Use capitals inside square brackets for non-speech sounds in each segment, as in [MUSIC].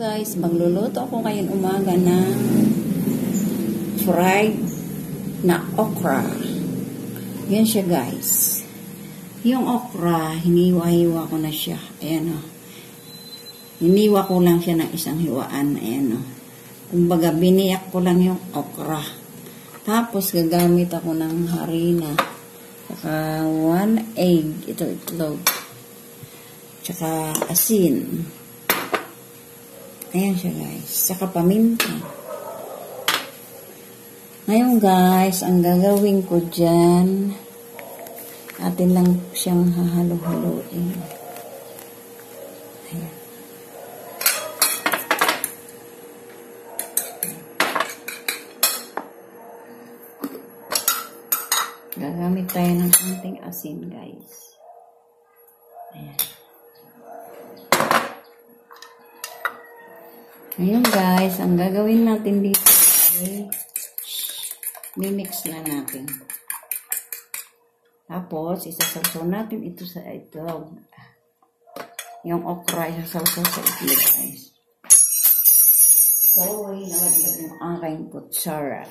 guys, magluluto ako ngayon umaga ng fried na okra. Yan siya guys. Yung okra, hiniwa-hiwa ko na siya. Ayan o. Hiniwa ko lang siya ng isang hiwaan. Ayan o. Kumbaga, biniyak ko lang yung okra. Tapos, gagamit ako ng harina. Saka, one egg. Ito, itlog. Tsaka, asin. Ayan siya guys. Saka paminta. Ngayon guys, ang gagawin ko dyan, atin lang siyang hahalo-haloin. Ayan. Gagamit tayo ng konting asin guys. Ngayon guys, ang gagawin natin dito ay mimix na natin. Tapos, isasawsaw natin ito sa itlog. Yung okra, isasawsaw sa itlog guys. So, hinawad yung aking kutsara.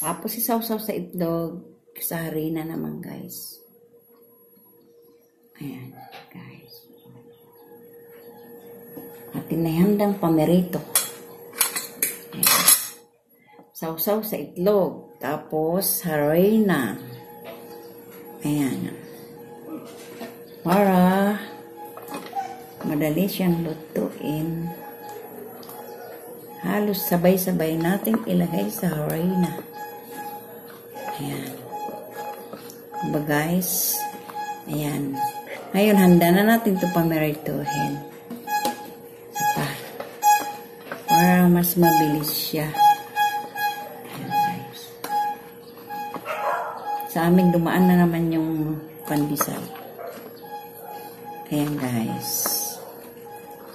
Tapos, isawsaw sa itlog sa harina naman guys. Ayan, guys. At inahandang pamerito. Ayan. Sausaw sa itlog. Tapos, harina. Ayan. Para madali siyang lutuin. Halos sabay-sabay natin ilagay sa harina. Ayan. Ba guys? Ayan. Ngayon, handa na natin ito pamerituhin. Para mas mabilis siya. Sa amin, dumaan na naman yung pandesal. Ayan, guys.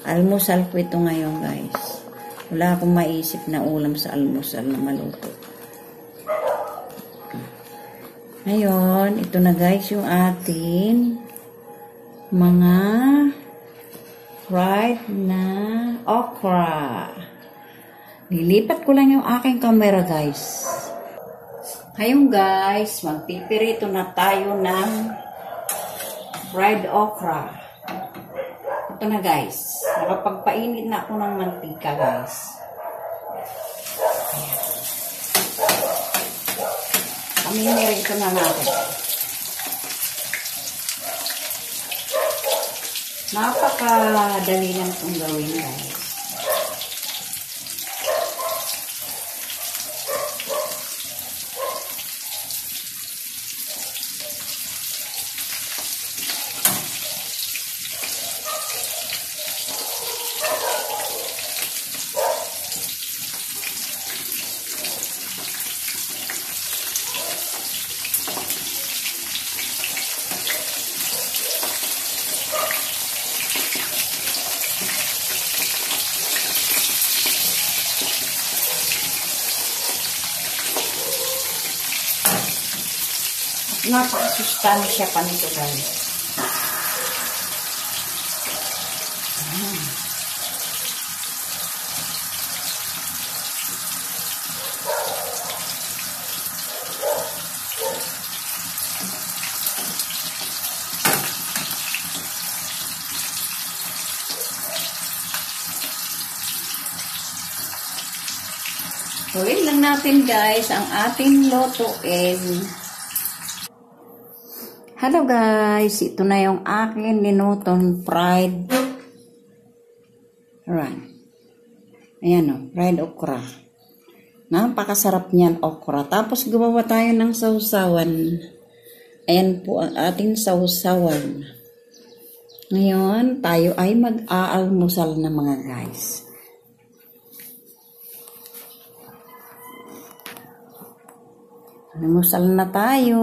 Almusal ko ito ngayon, guys. Wala akong maisip na ulam sa almusal na maluto. Ngayon, ito na guys yung ating mga fried na okra. Nilipat ko lang yung aking camera guys. Ngayon guys, magpipirito na tayo ng fried okra. Ito na guys. Nakapagpainit na ako ng mantika guys. Paminirito na natin. Napakadali lang itong gawin guys. Napakasustansya pa nito guys. Mm. Lang natin guys ang ating lotoin. Hello guys, ito na yung akin ninuton fried Ayan. Ayan o, fried okra. Napakasarap niyan okra. Tapos gumawa tayo ng sausawan. Ayan po ang ating sausawan. Ngayon, tayo ay mag-aalmusal na mga guys. Almusal na tayo.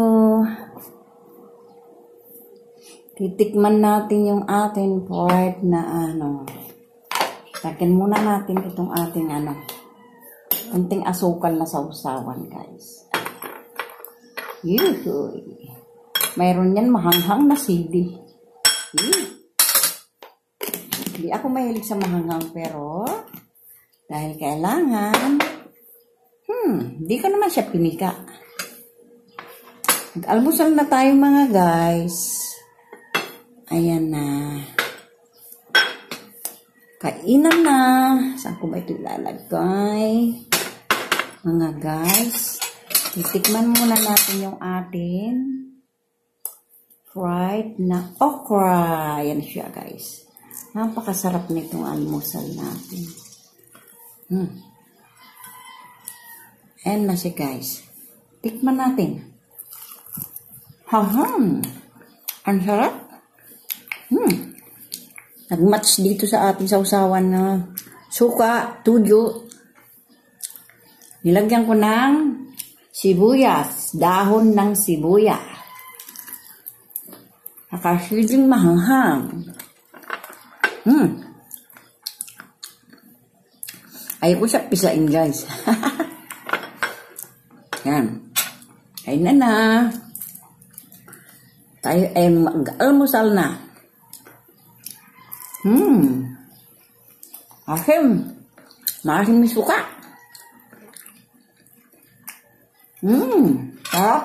Titikman natin yung ating pork na ano. Takin muna natin itong ating ano. Kunting asukal na sausawan, guys. Yuhuy. Mayroon yan mahanghang na sili. Yuh. Di ako mahilig sa mahangang pero dahil kailangan, hmm, di ko naman siya pinika. Mag-almusal na tayo mga guys. Ayan na. Kainan na. Saan ko ba ito ilalagay? Mga guys, titikman muna natin yung ating fried na okra. Yan siya guys. Napakasarap nitong almusal natin. Hmm. Ayan na siya guys. Tikman natin. Haham. Ang sarap. Hmm. Nag-match dito sa ating sausawan na suka, tuyo. Nilagyan ko ng sibuyas, dahon ng sibuya. Nakasiling mahanghang. Hmm. Ayaw ko siya pisain, guys. [LAUGHS] Yan. Ay na na. Tayo ay mag-almusal na. Hmm. Asim. Maasim may suka. Hmm. Sarap.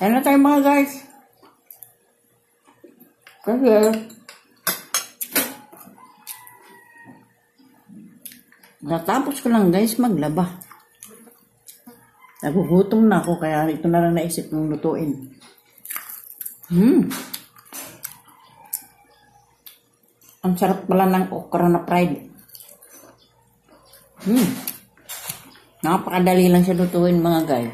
Ayan na tayo mga guys. Kasi, natapos ko lang guys maglaba. Nagugutom na ako kaya ito na lang naisip ng lutuin. Hmm. Ang sarap pala ng okra na fried. Hmm. Napakadali lang siya lutuin mga guys.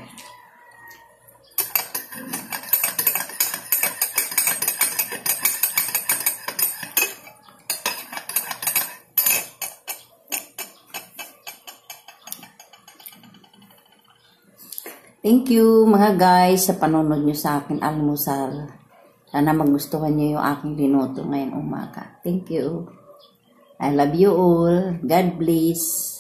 Thank you mga guys sa panonood nyo sa akin almusal. Sana magustuhan nyo yung aking linuto ngayong umaga. Thank you. I love you all. God bless.